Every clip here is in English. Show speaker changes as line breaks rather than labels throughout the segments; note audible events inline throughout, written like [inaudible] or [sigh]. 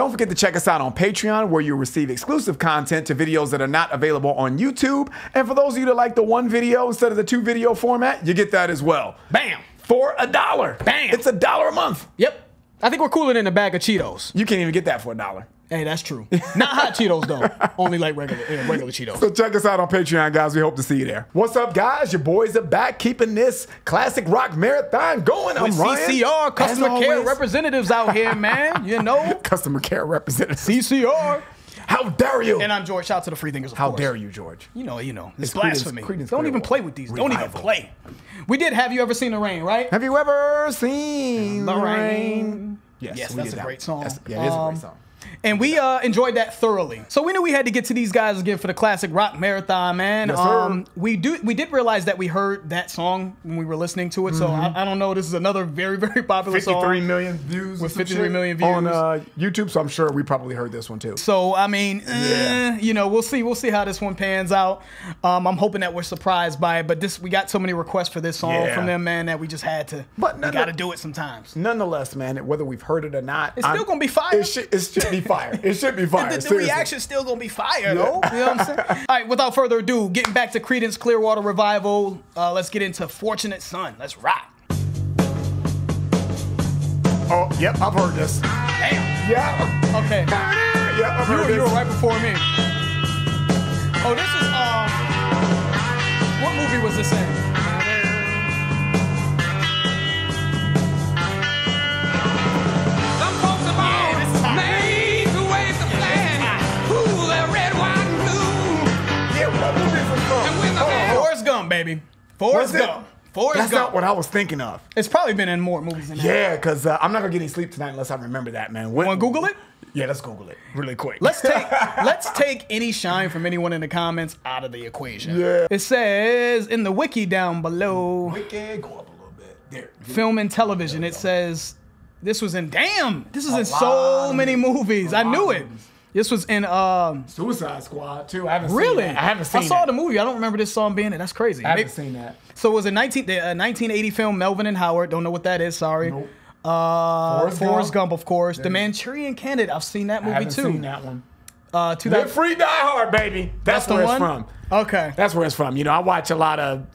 Don't forget to check us out on Patreon, where you'll receive exclusive content to videos that are not available on YouTube. And for those of you that like the one video instead of the two video format, you get that as well.
Bam.
For a dollar.
Bam.
It's a dollar a month.
Yep. I think we're cooler than a bag of Cheetos.
You can't even get that for a dollar.
Hey, that's true. Not hot Cheetos though. [laughs] Only like regular, yeah, regular Cheetos.
So check us out on Patreon, guys. We hope to see you there. What's up, guys? Your boys are back, keeping this classic rock marathon going. I'm
With
Ryan.
CCR, customer care representatives out here, man. You know, [laughs]
Customer care representatives.
CCR.
How dare you?
And I'm George. Shout out to the free thinkers. Of
How
course.
dare you, George?
You know, you know. It's,
It's
blasphemy.
Creedence
Don't even play with these. Don't even play. We did. Have you ever seen the rain? Right.
Have you ever seen
The rain.
Yes,
Yes, that's a
that
great song.
That's- yeah, it is a
Um,
great song.
And we uh, enjoyed that thoroughly. So we knew we had to get to these guys again for the classic rock marathon, man.
Yes, sir.
um, we do we did realize that we heard that song when we were listening to it. So I, I don't know. This is another very [laughs] very popular song.
53 million views
With
or some
53
shit on uh, YouTube, so I'm sure we probably heard this one too.
So I mean, eh, you know, we'll see. We'll see how this one pans out. Um, I'm hoping that we're surprised by it. But this, we got so many requests for this song
Yeah.
from them, man, that we just had to.
But
we
none
got to do it sometimes.
Nonetheless, man, whether we've heard it or not,
It's still gonna be fire.
It should, it should be fire. It should be fire.
The, the reaction's still gonna be fire, though. You know what I'm saying? [laughs] All right, without further ado, getting back to Creedence Clearwater Revival, uh, let's get into Fortunate Son. Let's rock.
Oh, yep, I've heard this.
Damn.
Yeah.
Okay.
Yep, I've heard
were,
this.
you were right before me. Oh, this is um. What movie was this in? Baby. Forrest
Was it?
Gump. Forrest
That's
Gump.
not what I was thinking of.
It's probably been in more movies than that.
Yeah, because uh, I'm not gonna get any sleep tonight unless I remember that, man. When,
Wanna Google it?
Yeah, let's Google it really quick.
Let's [laughs] take let's take any shine from anyone in the comments out of the equation.
Yeah.
It says in the wiki down below,
Wicked, go up a little bit. There.
film and television. It says this was in damn. This is in so many movies. I knew it.
movies.
This was in um
Suicide Squad too. I haven't
really.
seen that. I haven't seen
I saw
that.
the movie. I don't remember this song being in it. That's crazy.
I haven't
Maybe-
seen that.
So it was a 19 the, uh, 1980 film Melvin and Howard. Don't know what that is. Sorry.
Nope.
Uh,
Forrest
Forrest,
Gump.
Gump. of course. The Manchurian Candidate. I've seen that
I
movie
haven't
too.
seen that one.
Uh, 2000
Live free, die hard, baby. That's,
That's
where it's from.
Okay.
That's where it's from. You know, I watch a lot of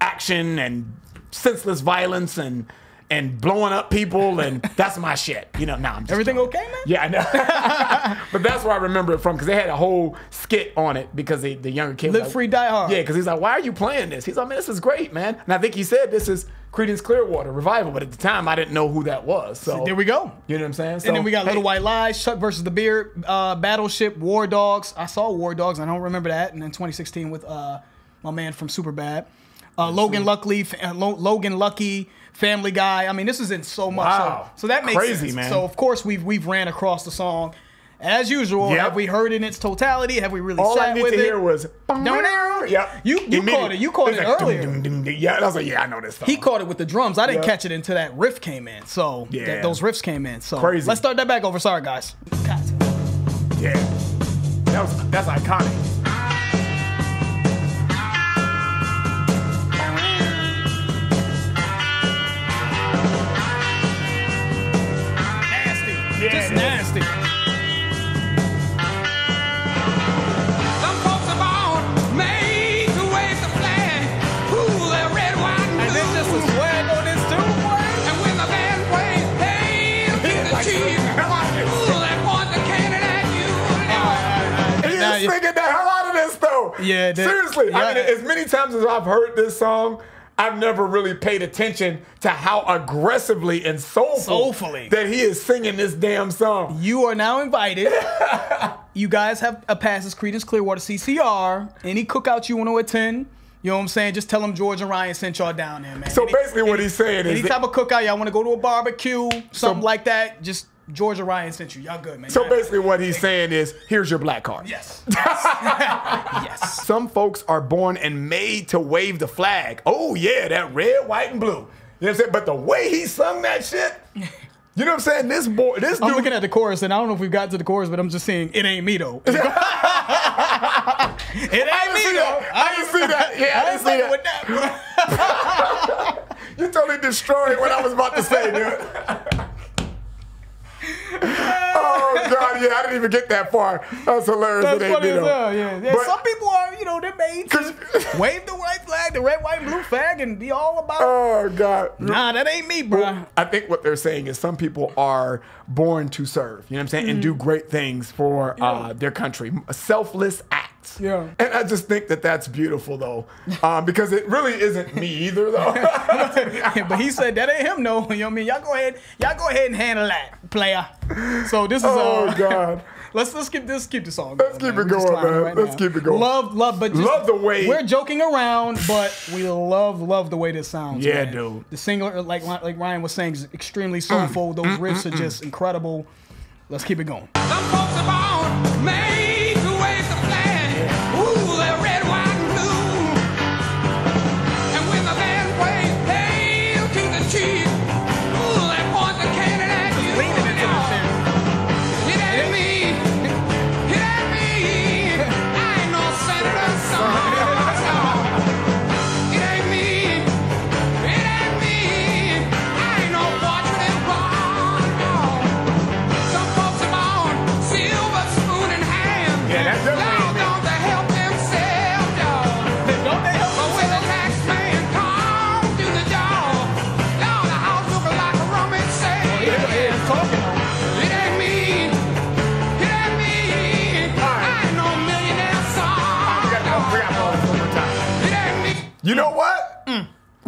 action and senseless violence and and blowing up people, and [laughs] that's my shit. You know, nah, I'm just
Everything
joking.
okay, man?
Yeah, I know. [laughs] but that's where I remember it from because they had a whole skit on it because they, the younger kid
Live
like,
free, die hard.
Yeah, because he's like, "Why are you playing this?" He's like, "Man, this is great, man." And I think he said this is Creedence Clearwater Revival, but at the time I didn't know who that was. So
There we go.
You know what I'm saying? So,
And then we got
hey,
Little White Lies, Chuck versus the Beard, uh, Battleship, War Dogs. I saw War Dogs. I don't remember that. And then 2016 with uh, my man from Superbad, uh, Logan Lucky, uh, Lo- Logan Lucky, Family Guy. I mean, this is in so much.
Wow.
So, so that makes
Crazy,
sense.
man.
So of course we've we've ran across the song. As usual,
Yep.
have we heard in its totality? Have we really
All
sat
I need
with
to
it?
hear was
Yep. You- you caught it. You caught it earlier.
Yeah, I was like, yeah, I know this song.
He caught it with the drums. I didn't
Yeah.
catch it until that riff came in. So th-
Yeah.
those riffs came in. So
Crazy.
let's start that back over. Sorry, guys.
Yeah, that was that's iconic. Yeah,
that-
seriously. I mean, as many times as I've heard this song, I've never really paid attention to how aggressively and soulful
Soulfully.
that he is singing this damn song.
You are now invited. [laughs] you guys have a passes Creedence Clearwater CCR. Any cookout you want to attend, you know what I'm saying? Just tell them George and Ryan sent y'all down there, man.
So
Any-
basically, what he's saying is,
any type of cookout, y'all want to go to a barbecue, something like that, just George and Ryan sent you. Y'all good, man.
so basically, what he's saying is, here's your black card.
Yes. [laughs] yes.
Some folks are born and made to wave the flag. Oh yeah, that red, white, and blue. You know what I'm saying? But the way he sung that shit, you know what I'm saying? This boy, this
I'm
dude,
looking at the chorus, and I don't know if we've got to the chorus, but I'm just saying it ain't me though. [laughs] it ain't me though.
I didn't see that. Yeah, I
I
didn't see
fucking with
that.
that, [laughs]
You totally destroyed what I was about to say, dude. Oh God, yeah, I didn't even get that far. That's hilarious.
That's
It
funny as hell. Yeah, yeah.
But-
Some people are, you know, they're made to [laughs] wave the white flag, the red, white, and blue flag, and be all about.
Oh God.
nah, that ain't me, bro.
I think what they're saying is some people are born to serve, you know what I'm saying, and do great things for uh, their country, selfless acts.
Yeah.
And I just think that that's beautiful, though, um, because it really isn't me either, though. [laughs]
but he said that ain't him, no. You know what I mean? Y'all go ahead, y'all go ahead and handle that, player. So this is
oh
uh,
God. [laughs]
Let's let's keep this keep the song.
Let's
going,
keep it going,
clowning
man. Let's keep it going.
Love, love, but just,
Love the way-
we're joking around, but we love, love the way this sounds.
Yeah,
man.
dude.
The single, like like Ryan was saying, is
Mm.
extremely soulful. Those riffs are just incredible. Let's keep it going.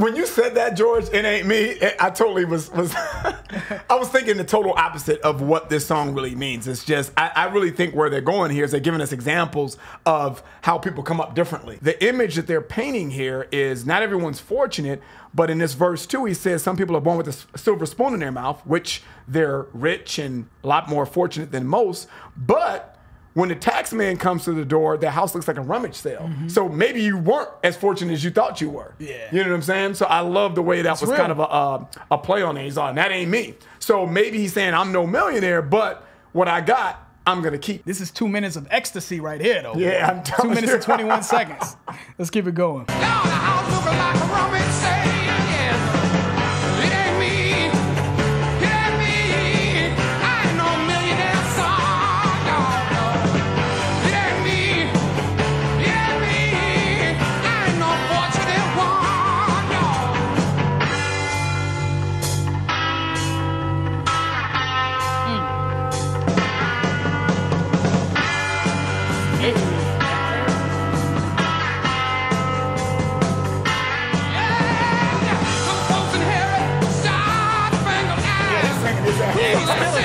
When you
said that, George, it ain't me. I totally was was. [laughs] I was thinking the total opposite of what this song really means. It's just I, I really think where they're going here is they're giving us examples of how people come up differently. The image that they're painting here is not everyone's fortunate, but in this verse too, he says some people are born with a silver spoon in their mouth, which they're rich and a lot more fortunate than most, but when the tax man comes to the door, the house looks like a rummage sale. Mm-hmm. So maybe you weren't as fortunate as you thought you were.
Yeah.
You know what I'm saying? So I love the way that was
real.
kind of a, a, a play on it. He's on, that ain't me. So maybe he's saying, I'm no millionaire, but what I got, I'm going to keep.
This is two minutes of ecstasy right here, though.
Yeah, I'm
two minutes
you.
and twenty one seconds. [laughs] Let's keep it going.
Y'all the house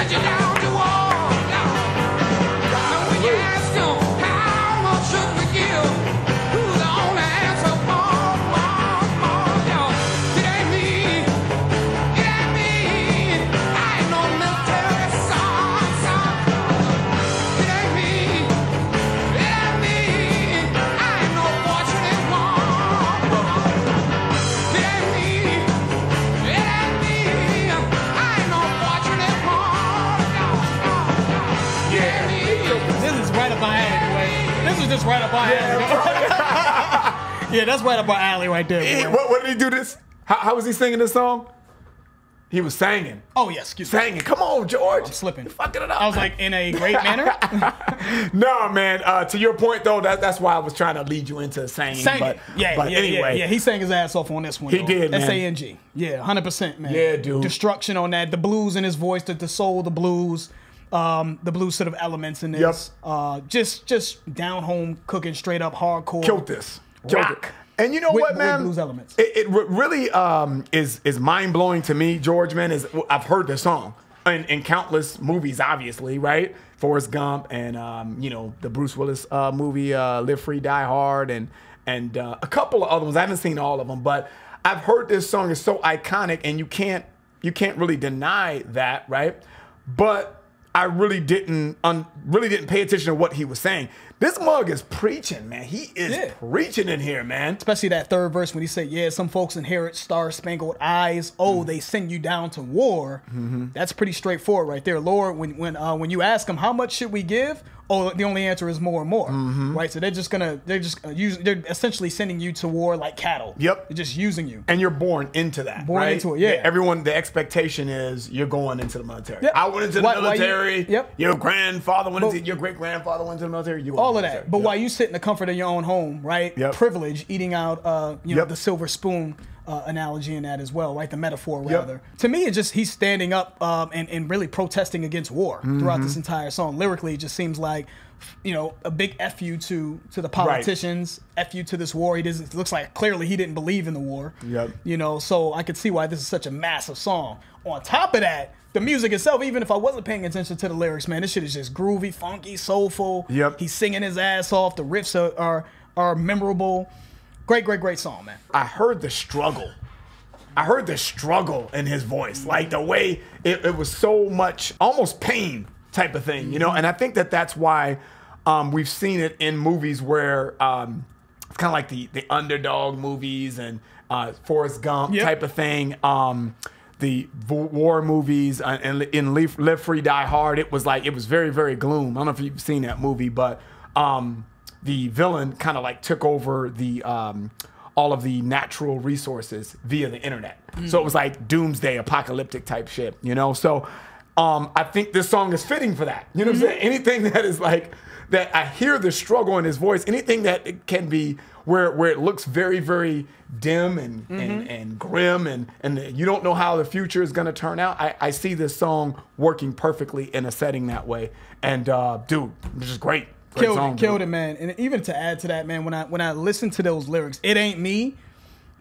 They send you
is right up our alley. This is just right up our alley. [laughs] yeah, that's right up our alley right there.
He- what, what did he do this? How, how was he singing this song? He was singing.
Oh yeah, excuse me.
Singing. Come on, George. I'm
slipping.
You're fucking it up.
I was like in a great manner. [laughs]
no, man. Uh, to your point, though, that, that's why I was trying to lead you into singing.
Sang
but.
Yeah,
but
yeah,
anyway,
yeah, yeah. He sang his ass off on this one.
He
though.
did, man.
S A N G. Yeah, hundred percent, man.
Yeah, dude.
Destruction on that. The blues in his voice, the, the soul, the blues, um, the blues sort of elements in this.
Yep.
Uh, just just down home cooking, straight up hardcore.
killed this. Killed
Rock.
it. And you know
With-
what, man?
blues elements.
It, it really um, is is mind blowing to me, George. Man, is I've heard this song in, in countless movies, obviously, right? Forrest Gump and um, you know the Bruce Willis uh, movie uh, Live Free Die Hard and and uh, a couple of other ones. I haven't seen all of them, but I've heard this song is so iconic, and you can't you can't really deny that, right? But I really didn't un, really didn't pay attention to what he was saying. This mug is preaching, man. He is
Yeah.
preaching in here, man.
Especially that third verse when he said, "Yeah, some folks inherit star-spangled eyes. Oh,
Mm.
they send you down to war."
Mm-hmm.
That's pretty straightforward, right there, Lord. When when uh, when you ask them how much should we give, oh, the only answer is more and more,
Mm-hmm.
right? So they're just gonna they're just uh, use they're essentially sending you to war like cattle.
Yep.
they're just using you.
And you're born into that.
Born
right?
into it, yeah.
Everyone, the expectation is you're going into the military.
Yep.
I went into the
Why- why you-
military.
yep.
Your grandfather went
But-
into your great grandfather went into the military. You
all of that. But while you sit in the comfort of your own home, right?
Yep.
Privilege, eating out, uh, you know,
Yep.
the silver spoon uh, analogy in that as well, right? The metaphor,
Yep.
rather. To me, it's just he's standing up um, and, and really protesting against war throughout
Mm-hmm.
this entire song. Lyrically, it just seems like, you know, a big f you to to the politicians, f you to this war. He doesn't. Looks like clearly he didn't believe in the war.
Yep.
You know, so I could see why this is such a massive song. On top of that. The music itself, even if I wasn't paying attention to the lyrics, man, this shit is just groovy, funky, soulful.
Yep.
He's singing his ass off. The riffs are, are are memorable. Great, great, great song, man.
I heard the struggle. I heard the struggle in his voice, like the way it, it was so much, almost pain type of thing, you know. And I think that that's why um, we've seen it in movies where um, it's kind of like the the underdog movies and uh, Forrest Gump
Yep.
type of thing. Um, the war movies uh, and in Live, Live Free Die Hard, it was like it was very very gloom. I don't know if you've seen that movie, but um, the villain kind of like took over the um, all of the natural resources via the internet. So it was like doomsday apocalyptic type shit, you know. So um, I think this song is fitting for that. You know what I'm saying? Anything that is like that, I hear the struggle in his voice. Anything that it can be where where it looks very very dim and and, and grim and and you don't know how the future is going to turn out. I, I see this song working perfectly in a setting that way. And uh, dude, this is great.
Killed killed it, man. And even to add to that, man, when I when I listen to those lyrics, it ain't me.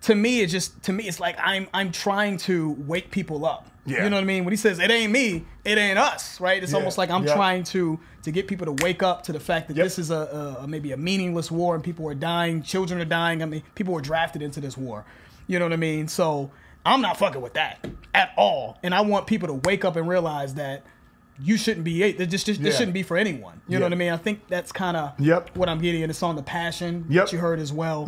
To me, it just to me, it's like I'm I'm trying to wake people up.
Yeah.
You know what I mean? When he says it ain't me, it ain't us, right? It's
Yeah.
almost like I'm trying to to get people to wake up to the fact that
Yep.
this is a, a maybe a meaningless war and people are dying, children are dying. I mean, people were drafted into this war. You know what I mean? So I'm not fucking with that at all. And I want people to wake up and realize that you shouldn't be this just, just this
Yeah.
shouldn't be for anyone. You
Yeah.
know what I mean? I think that's kind of
Yep.
what I'm getting in the song, the passion
Yep. Mm-hmm.
that you heard as well.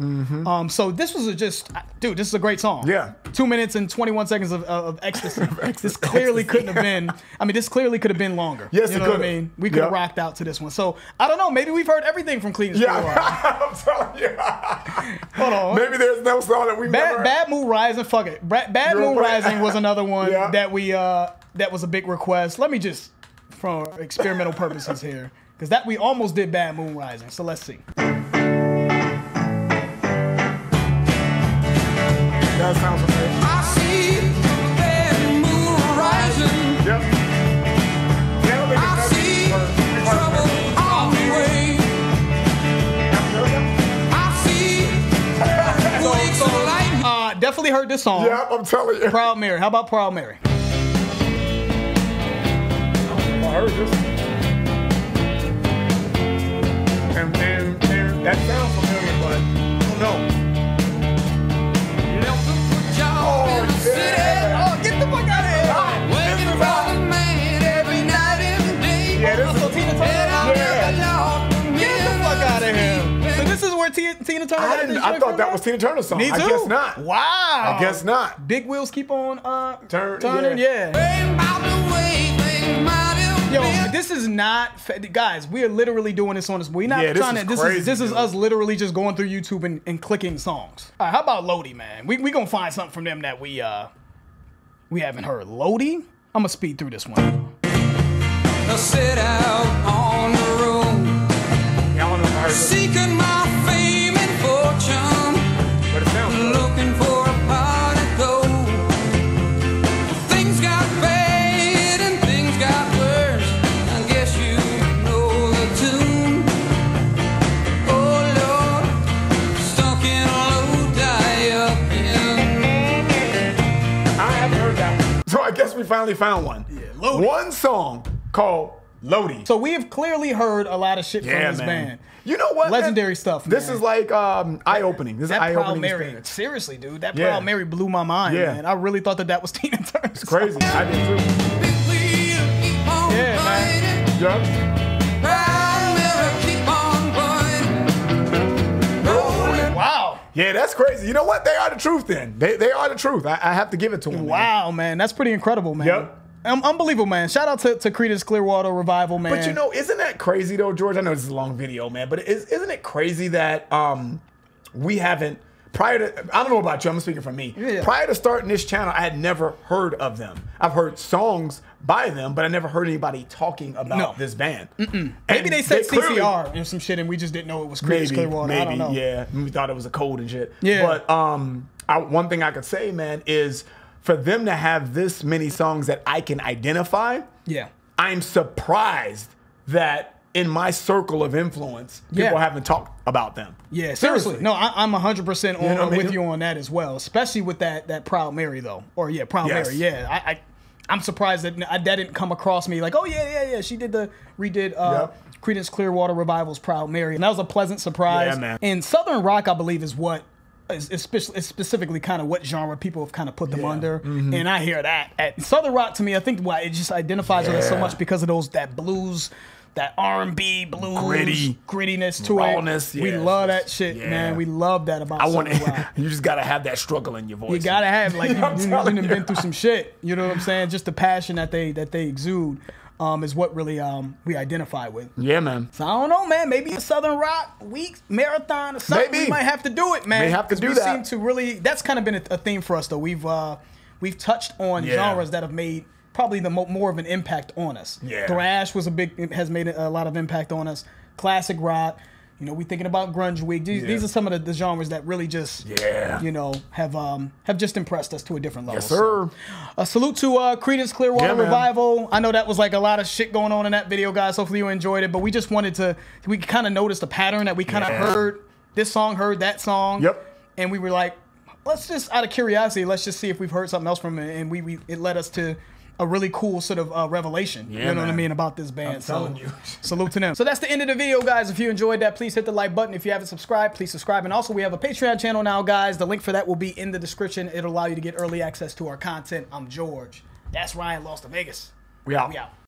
Um, so this was a just, dude, this is a great song.
Yeah.
two minutes and 21 seconds of, of, of ecstasy. [laughs] this clearly couldn't have been. I mean, this clearly could have been longer.
Yes,
you know what I mean. We could have
Yep.
rocked out to this one. So I don't know. Maybe we've heard everything from Clean Clean
Yeah, [laughs] I'm telling you. [laughs]
Hold on.
Maybe there's no song that we never.
Bad, Bad Moon Rising, fuck it. Bad, Bad Moon. Rising was another one
Yeah.
that we uh that was a big request. Let me just for experimental purposes here. Because that we almost did Bad Moon Rising. So let's see.
That sounds familiar.
I see that moon rising.
Yep. Yeah, I
I see
never- we've
trouble on the way. I see [laughs] quakes of lightning.
Uh definitely heard this song.
Yeah, I'm telling you.
Proud Mary. How about Proud Mary?
I. And, and, and that sounds familiar, but I don't know.
Left a good in the city.
Oh, get the fuck out of here.
Working for the man every night and day.
Yeah, this is.
Tina Turner.
Yeah.
never lost a
Get the fuck out of here. So this is where Tina, Tina Turner
I, didn't, I thought
from,
that
man?
was Tina Turner's song.
Me too.
I guess not.
Wow.
I guess not.
Big wheels keep on uh
Turn-
turning.
yeah.
Yeah. Yo, this is not fa- guys. We are literally doing this on this. We're not
Yeah,
trying
is
to. This
crazy,
is this is us literally just going through YouTube and, and clicking songs. All right, how about Lodi, man? We we gonna find something from them that we uh we haven't heard. Lodi. I'm gonna speed through this one.
Found one. Yeah,
Lodi.
One song called Lodi.
So we have clearly heard a lot of shit from this
man.
band.
You know what? man?
Legendary stuff,
This
man.
is like um, eye opening. This
That
is eye opening
Mary,
experience.
seriously, dude. That
Yeah.
Proud Mary blew my mind,
Yeah.
man. I really thought that that was [laughs] Tina Turner.
It's crazy. I did too.
Big wheel, keep on
Yeah, man.
burning.
Yeah, that's crazy. You know what? They are the truth. Then they, they are the truth. I, I have to give it to them. man.
Wow, man, that's pretty incredible, man.
Yep.
Um, unbelievable, man. Shout out to, to Creedence Clearwater Revival, man.
But you know, isn't that crazy though, George? I know this is a long video, man, but is, isn't it crazy that um we haven't prior to I don't know about you, I'm speaking for me.
Yeah.
Prior to starting this channel, I had never heard of them. I've heard songs by them, but I never heard anybody talking about
No.
this band.
maybe they said
clearly-
CCR and some shit, and we just didn't know it was Creedence
Maybe,
Clearwater. I
maybe,
don't know.
yeah. We thought it was a code and shit.
Yeah.
But um, I, one thing I could say, man, is for them to have this many songs that I can identify.
Yeah.
I'm surprised that in my circle of influence, people
Yeah.
haven't talked about them.
Yeah, seriously. No, I, I'm 100% on,
You know what I mean?
with you on that as well, especially with that that Proud Mary, though. Or, yeah, Proud
Yes.
Mary. Yeah. I, I, I'm surprised that that didn't come across me like, oh, yeah, yeah, yeah. She did the, redid uh,
Yep.
Creedence Clearwater Revival's Proud Mary. And that was a pleasant surprise.
Yeah, man.
And Southern Rock, I believe, is what. Is, is, spec- is specifically kind of what genre people have kind of put them
Yeah.
under,
Mm-hmm.
and I hear that. At Southern rock to me, I think why it just identifies with it so much because of those that blues, that R and B blues,
Gritty.
grittiness to
Rawness,
it. We love that shit,
yeah.
man. We love that about
I want
rock. [laughs]
you just gotta have that struggle in your voice.
You gotta have like [laughs] you,
I'm
you, you
you.
been through some shit. You know what I'm saying? Just the passion that they that they exude um, is what really um, we identify with.
Yeah, man.
So I don't know, man. Maybe a Southern Rock week marathon or something.
Maybe.
We might have to do it, man.
May have to do
we
that.
seem to really. That's kind of been a, a theme for us, though. We've uh, we've touched on
Yeah.
genres that have made probably the mo- more of an impact on us.
Yeah.
Thrash was a big has made a lot of impact on us. Classic rock. You know, we thinking about grunge week. These,
Yeah.
these are some of the, the genres that really just,
Yeah.
you know, have um have just impressed us to a different level.
Yes,
So,
sir.
a salute to uh, Creedence Clearwater
Yeah.
Revival. I know that was like a lot of shit going on in that video, guys. Hopefully you enjoyed it. But we just wanted to, we kind of noticed a pattern that we kind of
Yeah.
heard this song, heard that song.
Yep.
And we were like, let's just out of curiosity, let's just see if we've heard something else from it. And we, we it led us to a really cool sort of uh, revelation.
Yeah,
you know what I mean about this band.
I'm
so
telling you. [laughs]
salute to them. So that's the end of the video, guys. If you enjoyed that, please hit the like button. If you haven't subscribed, please subscribe. And also, we have a Patreon channel now, guys. The link for that will be in the description. It'll allow you to get early access to our content. I'm George. That's Ryan Lost to Vegas.
We out.
We out.